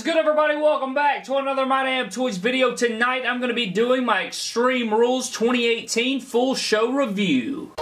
is good, everybody? Welcome back to another My Damn Toys video. Tonight, I'm going to be doing my Extreme Rules 2018 full show review.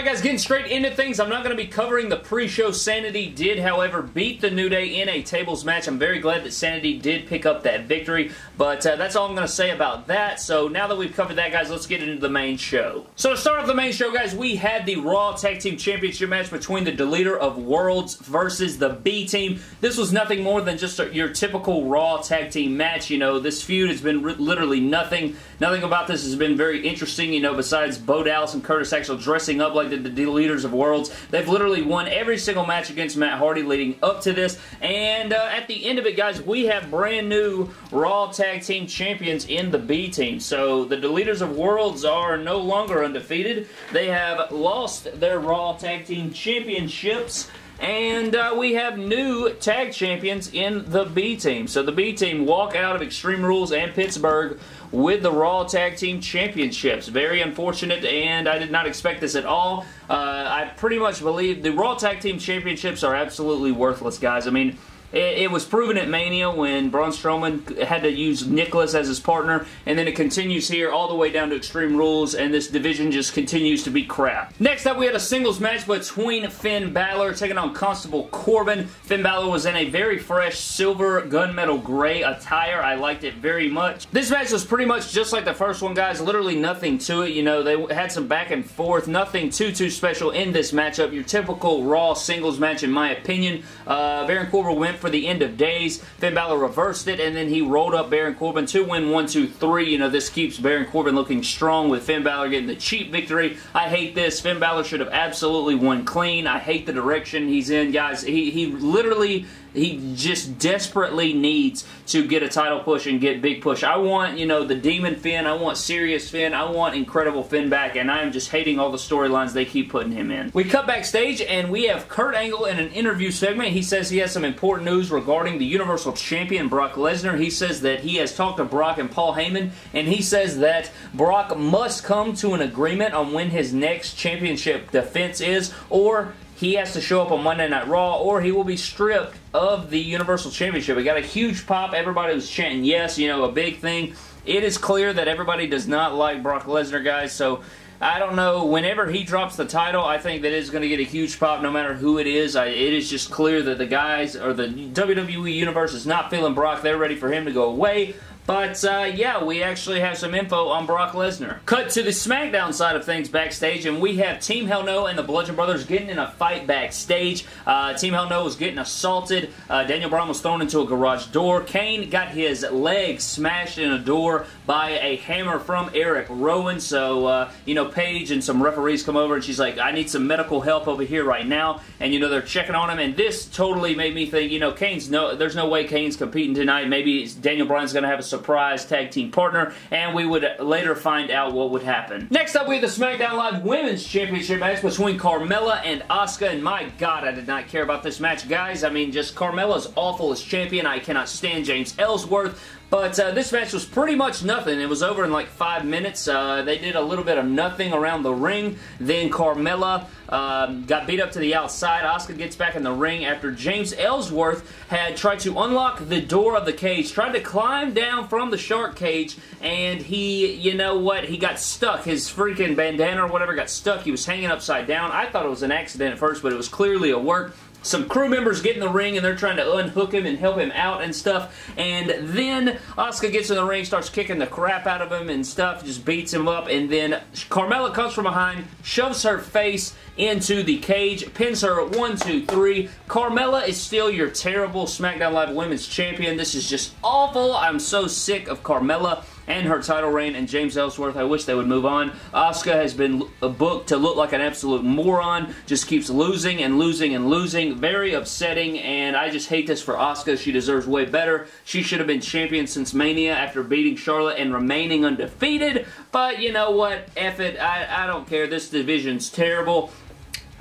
Alright guys, getting straight into things, I'm not going to be covering the pre-show. Sanity did, however, beat the New Day in a tables match. I'm very glad that Sanity did pick up that victory, but uh, that's all I'm going to say about that. So now that we've covered that, guys, let's get into the main show. So to start off the main show, guys, we had the Raw Tag Team Championship match between the Deleter of Worlds versus the B-Team. This was nothing more than just a, your typical Raw Tag Team match. You know, this feud has been literally nothing. Nothing about this has been very interesting, you know, besides Bo Dallas and Curtis Axel dressing up like the, leaders of worlds. They've literally won every single match against Matt Hardy leading up to this. And uh, at the end of it, guys, we have brand new Raw Tag Team Champions in the B Team. So the Deleters of Worlds are no longer undefeated. They have lost their Raw Tag Team Championships. And uh, we have new tag champions in the B team. So the B team walk out of Extreme Rules and Pittsburgh with the Raw Tag Team Championships. Very unfortunate, and I did not expect this at all. Uh, I pretty much believe the Raw Tag Team Championships are absolutely worthless, guys. I mean, it, was proven at Mania when Braun Strowman had to use Nicholas as his partner, and then it continues here all the way down to Extreme Rules, and this division just continues to be crap. Next up, we had a singles match between Finn Balor taking on Constable Corbin. Finn Balor was in a very fresh silver gunmetal gray attire. I liked it very much. This match was pretty much just like the first one, guys. Literally nothing to it. You know, they had some back and forth. Nothing too, too special in this matchup. Your typical Raw singles match, in my opinion. Uh, Baron Corbin went for the end of days. Finn Balor reversed it, and then he rolled up Baron Corbin. Two win, one, two, three. You know, this keeps Baron Corbin looking strong with Finn Balor getting the cheap victory. I hate this. Finn Balor should have absolutely won clean. I hate the direction he's in. Guys, he, he literally he just desperately needs to get a title push and get big push. I want, you know, the Demon Finn. I want Serious Finn. I want Incredible Finn back, and I am just hating all the storylines they keep putting him in. We cut backstage, and we have Kurt Angle in an interview segment. He says he has some important news regarding the Universal Champion, Brock Lesnar. He says that he has talked to Brock and Paul Heyman, and he says that Brock must come to an agreement on when his next championship defense is, or he has to show up on Monday Night Raw or he will be stripped of the Universal Championship. It got a huge pop. Everybody was chanting yes, you know, a big thing. It is clear that everybody does not like Brock Lesnar, guys, so I don't know. Whenever he drops the title, I think that it's going to get a huge pop no matter who it is. I, it is just clear that the guys or the WWE Universe is not feeling Brock. They're ready for him to go away. But, uh, yeah, we actually have some info on Brock Lesnar. Cut to the SmackDown side of things backstage, and we have Team Hell No and the Bludgeon Brothers getting in a fight backstage. Uh, Team Hell No was getting assaulted. Uh, Daniel Bryan was thrown into a garage door. Kane got his leg smashed in a door by a hammer from Eric Rowan. So, uh, you know, Paige and some referees come over, and she's like, I need some medical help over here right now. And, you know, they're checking on him, and this totally made me think, you know, Kane's no, there's no way Kane's competing tonight. Maybe Daniel Bryan's going to have a surprise tag team partner, and we would later find out what would happen. Next up, we have the SmackDown Live Women's Championship match between Carmella and Asuka, and my god, I did not care about this match, guys. I mean, just Carmella's awful as champion. I cannot stand James Ellsworth. But uh, this match was pretty much nothing. It was over in like five minutes. Uh, they did a little bit of nothing around the ring. Then Carmella um, got beat up to the outside. Asuka gets back in the ring after James Ellsworth had tried to unlock the door of the cage, tried to climb down from the shark cage, and he, you know what, he got stuck. His freaking bandana or whatever got stuck. He was hanging upside down. I thought it was an accident at first, but it was clearly a work some crew members get in the ring and they're trying to unhook him and help him out and stuff. And then Asuka gets in the ring, starts kicking the crap out of him and stuff, just beats him up. And then Carmella comes from behind, shoves her face into the cage, pins her one, two, three. Carmella is still your terrible SmackDown Live Women's Champion. This is just awful. I'm so sick of Carmella and her title reign and James Ellsworth. I wish they would move on. Asuka has been booked to look like an absolute moron. Just keeps losing and losing and losing. Very upsetting, and I just hate this for Asuka. She deserves way better. She should have been champion since Mania after beating Charlotte and remaining undefeated. But you know what? F it. I, I don't care. This division's terrible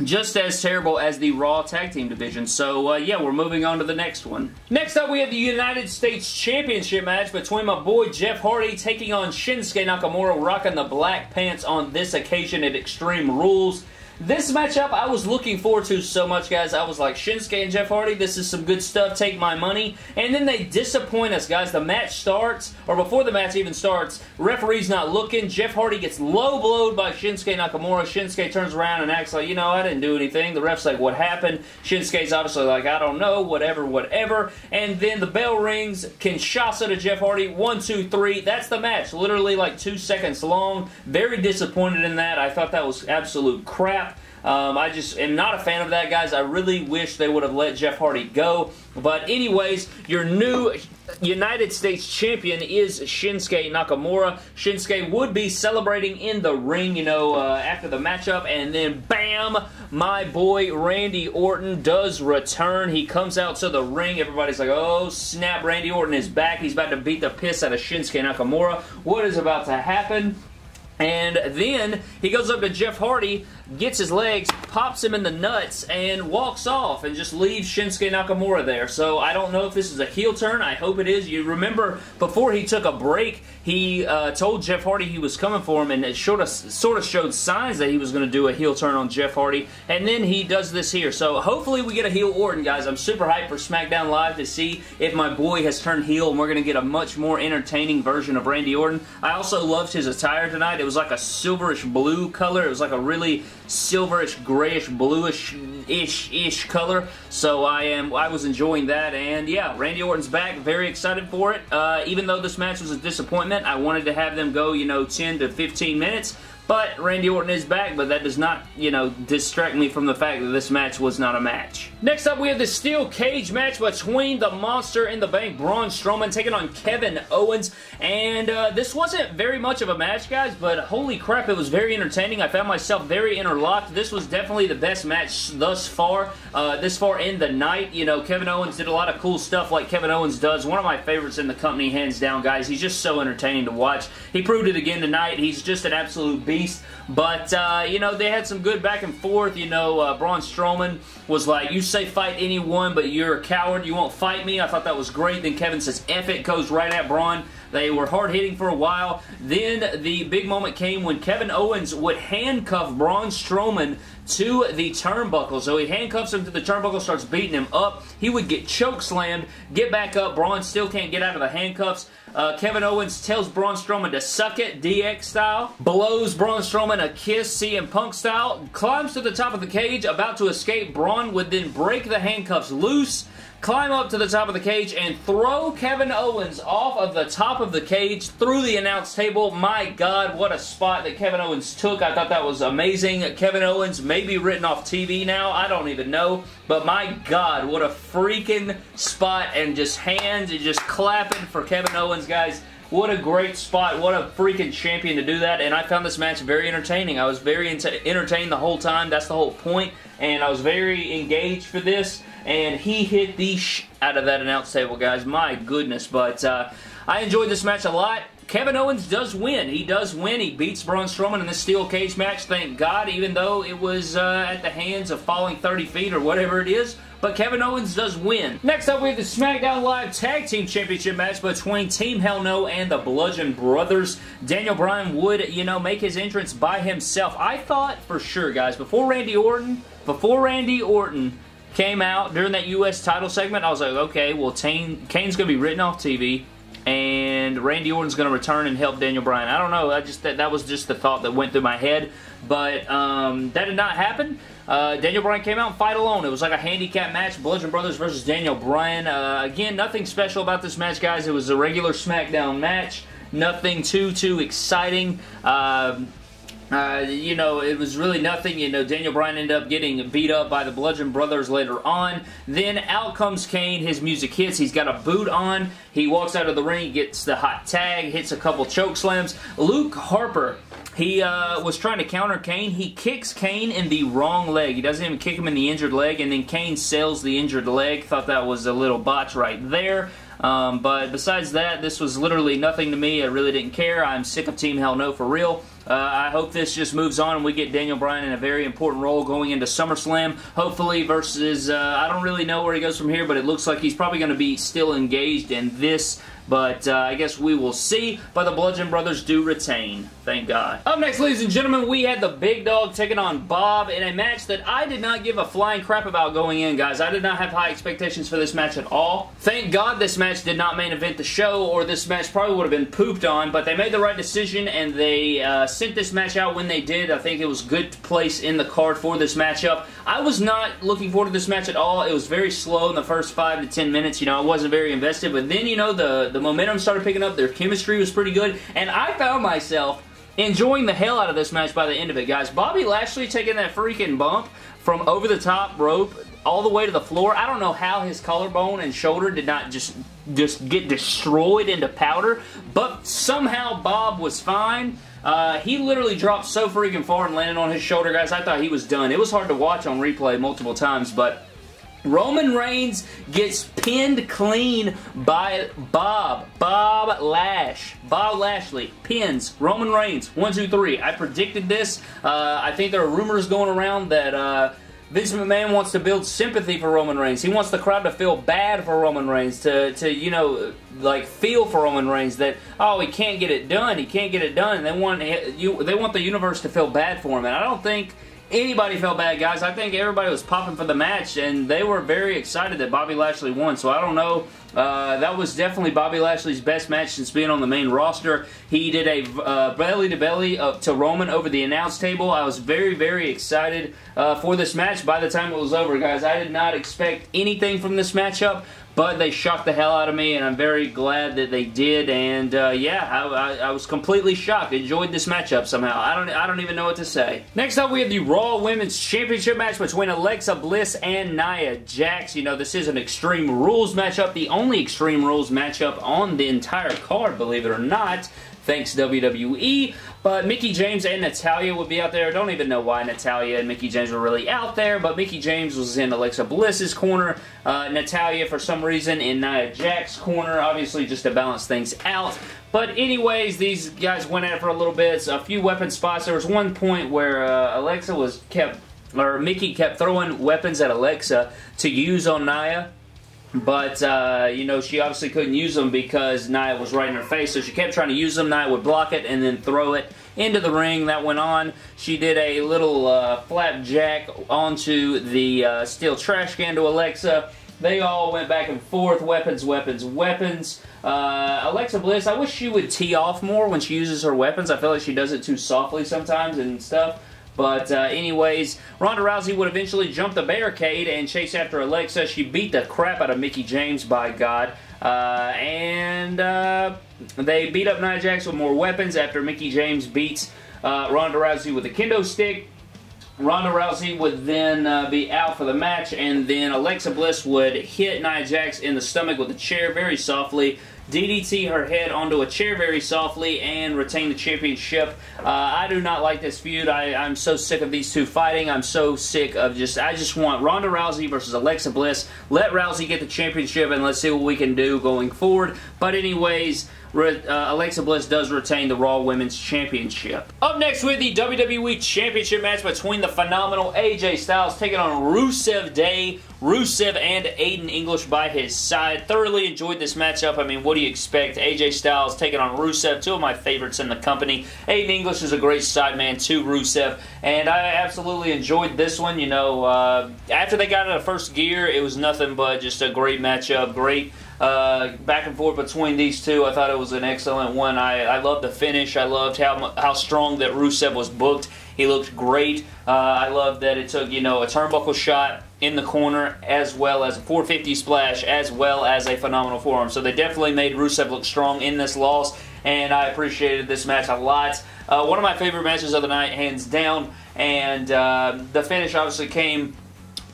just as terrible as the Raw Tag Team division. So, uh, yeah, we're moving on to the next one. Next up, we have the United States Championship match between my boy Jeff Hardy taking on Shinsuke Nakamura rocking the black pants on this occasion at Extreme Rules. This matchup I was looking forward to so much, guys. I was like, Shinsuke and Jeff Hardy, this is some good stuff. Take my money. And then they disappoint us, guys. The match starts, or before the match even starts, referee's not looking. Jeff Hardy gets low blowed by Shinsuke Nakamura. Shinsuke turns around and acts like, you know, I didn't do anything. The ref's like, what happened? Shinsuke's obviously like, I don't know, whatever, whatever. And then the bell rings. Kinshasa to Jeff Hardy. One, two, three. That's the match. Literally like two seconds long. Very disappointed in that. I thought that was absolute crap. Um, I just am not a fan of that, guys. I really wish they would have let Jeff Hardy go. But anyways, your new United States champion is Shinsuke Nakamura. Shinsuke would be celebrating in the ring, you know, uh, after the matchup, and then bam, my boy Randy Orton does return. He comes out to the ring. Everybody's like, oh snap, Randy Orton is back. He's about to beat the piss out of Shinsuke Nakamura. What is about to happen? And then he goes up to Jeff Hardy, gets his legs, pops him in the nuts, and walks off and just leaves Shinsuke Nakamura there. So I don't know if this is a heel turn. I hope it is. You remember before he took a break, he uh, told Jeff Hardy he was coming for him, and it sort of, sort of showed signs that he was going to do a heel turn on Jeff Hardy. And then he does this here. So hopefully we get a heel Orton, guys. I'm super hyped for SmackDown Live to see if my boy has turned heel, and we're going to get a much more entertaining version of Randy Orton. I also loved his attire tonight. It was like a silverish blue color. It was like a really silverish, grayish, bluish-ish-ish color. So I am, I was enjoying that. And yeah, Randy Orton's back. Very excited for it. Uh, even though this match was a disappointment, I wanted to have them go, you know, 10 to 15 minutes. But Randy Orton is back, but that does not, you know, distract me from the fact that this match was not a match. Next up, we have the steel cage match between the Monster in the Bank, Braun Strowman, taking on Kevin Owens. And uh, this wasn't very much of a match, guys, but holy crap, it was very entertaining. I found myself very interlocked. This was definitely the best match thus far, uh, this far in the night. You know, Kevin Owens did a lot of cool stuff like Kevin Owens does. One of my favorites in the company, hands down, guys. He's just so entertaining to watch. He proved it again tonight. He's just an absolute beast beast. But, uh, you know, they had some good back and forth. You know, uh, Braun Strowman was like, you say fight anyone, but you're a coward. You won't fight me. I thought that was great. Then Kevin says, F it, goes right at Braun. They were hard-hitting for a while. Then the big moment came when Kevin Owens would handcuff Braun Strowman to the turnbuckle. So he handcuffs him to the turnbuckle, starts beating him up. He would get choke slammed, get back up. Braun still can't get out of the handcuffs. Uh, Kevin Owens tells Braun Strowman to suck it, DX style. Blows Braun Strowman a kiss, CM Punk style. Climbs to the top of the cage, about to escape. Braun would then break the handcuffs loose climb up to the top of the cage and throw Kevin Owens off of the top of the cage through the announce table. My God, what a spot that Kevin Owens took. I thought that was amazing. Kevin Owens may be written off TV now. I don't even know. But my God, what a freaking spot and just hands and just clapping for Kevin Owens, guys. What a great spot. What a freaking champion to do that. And I found this match very entertaining. I was very entertained the whole time. That's the whole point. And I was very engaged for this and he hit the sh out of that announce table, guys. My goodness, but uh, I enjoyed this match a lot. Kevin Owens does win. He does win. He beats Braun Strowman in the steel cage match, thank God, even though it was uh, at the hands of falling 30 feet or whatever it is. But Kevin Owens does win. Next up, we have the SmackDown Live Tag Team Championship match between Team Hell No and the Bludgeon Brothers. Daniel Bryan would, you know, make his entrance by himself. I thought for sure, guys, before Randy Orton, before Randy Orton came out during that U.S. title segment, I was like, okay, well, Kane, Kane's going to be written off TV, and Randy Orton's going to return and help Daniel Bryan. I don't know. I just that, that was just the thought that went through my head, but um, that did not happen. Uh, Daniel Bryan came out and fight alone. It was like a handicap match, Bludgeon Brothers versus Daniel Bryan. Uh, again, nothing special about this match, guys. It was a regular SmackDown match. Nothing too, too exciting. Uh, uh, you know, it was really nothing. You know, Daniel Bryan ended up getting beat up by the Bludgeon Brothers later on. Then out comes Kane. His music hits. He's got a boot on. He walks out of the ring, gets the hot tag, hits a couple choke slams. Luke Harper, he uh, was trying to counter Kane. He kicks Kane in the wrong leg. He doesn't even kick him in the injured leg, and then Kane sells the injured leg. Thought that was a little botch right there. Um, but besides that, this was literally nothing to me. I really didn't care. I'm sick of Team Hell No for real. Uh, I hope this just moves on and we get Daniel Bryan in a very important role going into SummerSlam. Hopefully versus, uh, I don't really know where he goes from here, but it looks like he's probably going to be still engaged in this but uh, I guess we will see. But the Bludgeon Brothers do retain. Thank God. Up next, ladies and gentlemen, we had the Big Dog taking on Bob in a match that I did not give a flying crap about going in, guys. I did not have high expectations for this match at all. Thank God this match did not main event the show, or this match probably would have been pooped on, but they made the right decision, and they uh, sent this match out when they did. I think it was good place in the card for this matchup. I was not looking forward to this match at all. It was very slow in the first 5 to 10 minutes. You know, I wasn't very invested, but then, you know, the, the momentum started picking up. Their chemistry was pretty good, and I found myself enjoying the hell out of this match by the end of it, guys. Bobby Lashley taking that freaking bump from over the top rope all the way to the floor. I don't know how his collarbone and shoulder did not just just get destroyed into powder, but somehow Bob was fine. Uh, he literally dropped so freaking far and landed on his shoulder, guys. I thought he was done. It was hard to watch on replay multiple times, but Roman Reigns gets pinned clean by Bob. Bob Lash. Bob Lashley pins Roman Reigns. One, two, three. I predicted this. Uh, I think there are rumors going around that... Uh, Vince McMahon wants to build sympathy for Roman Reigns. He wants the crowd to feel bad for Roman Reigns, to, to you know, like feel for Roman Reigns that oh he can't get it done, he can't get it done. They want you, they want the universe to feel bad for him, and I don't think anybody felt bad, guys. I think everybody was popping for the match, and they were very excited that Bobby Lashley won. So I don't know. Uh, that was definitely Bobby Lashley's best match since being on the main roster. He did a uh, belly to belly uh, to Roman over the announce table. I was very, very excited uh, for this match. By the time it was over, guys, I did not expect anything from this matchup but they shocked the hell out of me, and I'm very glad that they did. And uh, yeah, I, I, I, was completely shocked. Enjoyed this matchup somehow. I don't, I don't even know what to say. Next up, we have the Raw Women's Championship match between Alexa Bliss and Nia Jax. You know, this is an Extreme Rules matchup, the only Extreme Rules matchup on the entire card, believe it or not thanks WWE. But Mickie James and Natalya would be out there. I don't even know why Natalya and Mickie James were really out there, but Mickie James was in Alexa Bliss's corner. Uh, Natalya, for some reason, in Nia Jax's corner, obviously just to balance things out. But anyways, these guys went at it for a little bit. a few weapon spots. There was one point where uh, Alexa was kept, or Mickie kept throwing weapons at Alexa to use on Nia but, uh, you know, she obviously couldn't use them because Nia was right in her face, so she kept trying to use them. Nia would block it and then throw it into the ring. That went on. She did a little uh, flapjack onto the uh, steel trash can to Alexa. They all went back and forth. Weapons, weapons, weapons. Uh, Alexa Bliss, I wish she would tee off more when she uses her weapons. I feel like she does it too softly sometimes and stuff. But uh, anyways, Ronda Rousey would eventually jump the barricade and chase after Alexa. She beat the crap out of Mickie James, by God. Uh, and uh, they beat up Nia Jax with more weapons after Mickie James beats uh, Ronda Rousey with a kendo stick. Ronda Rousey would then uh, be out for the match, and then Alexa Bliss would hit Nia Jax in the stomach with a chair very softly, DDT her head onto a chair very softly and retain the championship. Uh, I do not like this feud. I, I'm so sick of these two fighting. I'm so sick of just, I just want Ronda Rousey versus Alexa Bliss. Let Rousey get the championship and let's see what we can do going forward. But anyways, uh, Alexa Bliss does retain the Raw Women's Championship. Up next with the WWE Championship match between the phenomenal AJ Styles taking on Rusev Day. Rusev and Aiden English by his side. Thoroughly enjoyed this matchup. I mean, what do you expect? AJ Styles taking on Rusev, two of my favorites in the company. Aiden English is a great sideman to Rusev, and I absolutely enjoyed this one. You know, uh, after they got out of first gear, it was nothing but just a great matchup, great uh, back and forth between these two. I thought it was an excellent one. I, I loved the finish. I loved how how strong that Rusev was booked. He looked great. Uh, I love that it took you know a turnbuckle shot in the corner as well as a 450 splash as well as a phenomenal forearm. So they definitely made Rusev look strong in this loss and I appreciated this match a lot. Uh, one of my favorite matches of the night, hands down, and uh, the finish obviously came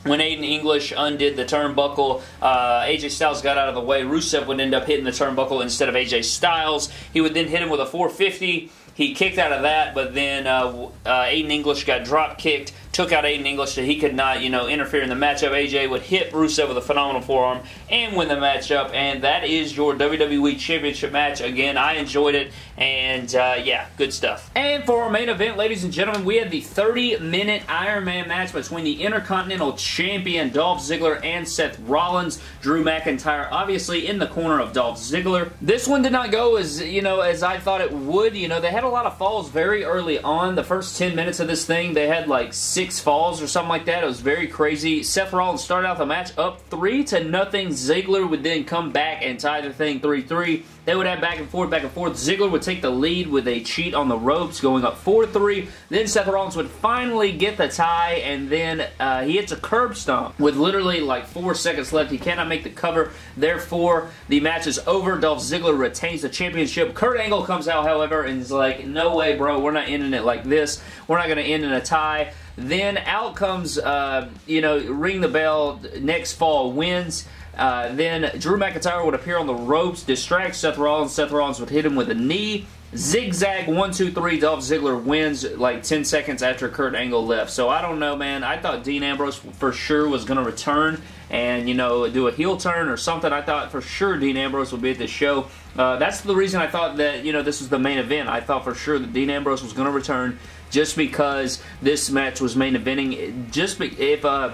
when Aiden English undid the turnbuckle, uh, AJ Styles got out of the way. Rusev would end up hitting the turnbuckle instead of AJ Styles. He would then hit him with a 450. He kicked out of that, but then uh, uh, Aiden English got drop kicked took out Aiden English so he could not, you know, interfere in the matchup. AJ would hit Rusev with a phenomenal forearm and win the matchup, and that is your WWE Championship match. Again, I enjoyed it, and uh, yeah, good stuff. And for our main event, ladies and gentlemen, we had the 30-minute Iron Man match between the Intercontinental Champion Dolph Ziggler and Seth Rollins. Drew McIntyre, obviously, in the corner of Dolph Ziggler. This one did not go as, you know, as I thought it would. You know, they had a lot of falls very early on. The first 10 minutes of this thing, they had like six falls or something like that. It was very crazy. Seth Rollins started out the match up 3 to nothing. Ziggler would then come back and tie the thing 3-3. They would have back and forth, back and forth. Ziggler would take the lead with a cheat on the ropes, going up 4-3. Then Seth Rollins would finally get the tie, and then uh, he hits a curb stomp with literally like four seconds left. He cannot make the cover. Therefore, the match is over. Dolph Ziggler retains the championship. Kurt Angle comes out, however, and is like, no way, bro. We're not ending it like this. We're not going to end in a tie. Then out comes, uh, you know, ring the bell, next fall wins. Uh, then Drew McIntyre would appear on the ropes, distract Seth Rollins. Seth Rollins would hit him with a knee. Zigzag 1 2 3. Dolph Ziggler wins like 10 seconds after Kurt Angle left. So I don't know, man. I thought Dean Ambrose for sure was going to return and, you know, do a heel turn or something. I thought for sure Dean Ambrose would be at this show. Uh, that's the reason I thought that, you know, this was the main event. I thought for sure that Dean Ambrose was going to return just because this match was main eventing. Just be, if, uh,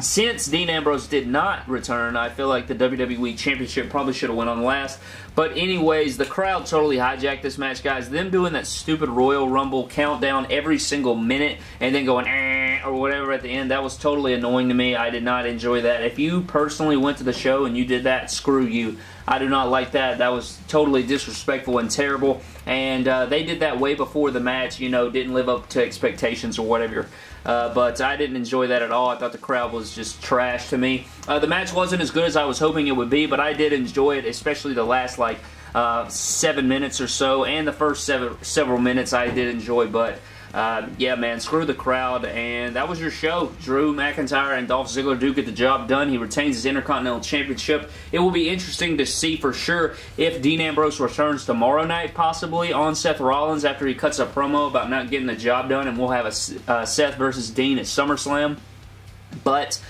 since Dean Ambrose did not return, I feel like the WWE Championship probably should have went on last. But anyways, the crowd totally hijacked this match, guys. Them doing that stupid Royal Rumble countdown every single minute and then going eh, or whatever at the end, that was totally annoying to me. I did not enjoy that. If you personally went to the show and you did that, screw you. I do not like that. That was totally disrespectful and terrible. And uh, they did that way before the match, you know, didn't live up to expectations or whatever. Uh, but I didn't enjoy that at all. I thought the crowd was just trash to me. Uh, the match wasn't as good as I was hoping it would be, but I did enjoy it, especially the last like uh, seven minutes or so, and the first seven, several minutes I did enjoy, but uh, yeah, man, screw the crowd, and that was your show. Drew McIntyre and Dolph Ziggler do get the job done. He retains his Intercontinental Championship. It will be interesting to see for sure if Dean Ambrose returns tomorrow night, possibly on Seth Rollins after he cuts a promo about not getting the job done, and we'll have a uh, Seth versus Dean at SummerSlam. But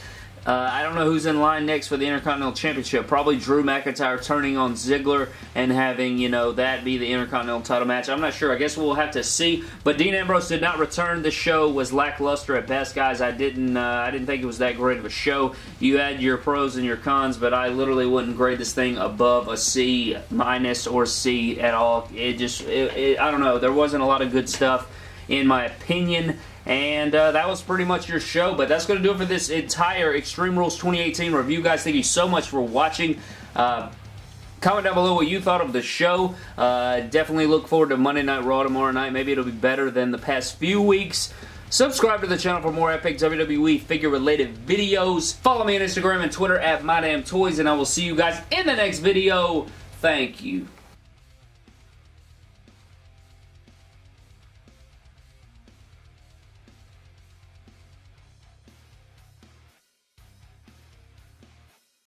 uh, I don't know who's in line next for the Intercontinental Championship. Probably Drew McIntyre turning on Ziggler and having, you know, that be the Intercontinental title match. I'm not sure. I guess we'll have to see. But Dean Ambrose did not return. The show was lackluster at best, guys. I didn't uh, I didn't think it was that great of a show. You had your pros and your cons, but I literally wouldn't grade this thing above a C minus or C at all. It just, it, it, I don't know. There wasn't a lot of good stuff in my opinion. And uh, that was pretty much your show. But that's going to do it for this entire Extreme Rules 2018 review, guys. Thank you so much for watching. Uh, comment down below what you thought of the show. Uh, definitely look forward to Monday Night Raw tomorrow night. Maybe it'll be better than the past few weeks. Subscribe to the channel for more epic WWE figure-related videos. Follow me on Instagram and Twitter at MyDamnToys, and I will see you guys in the next video. Thank you.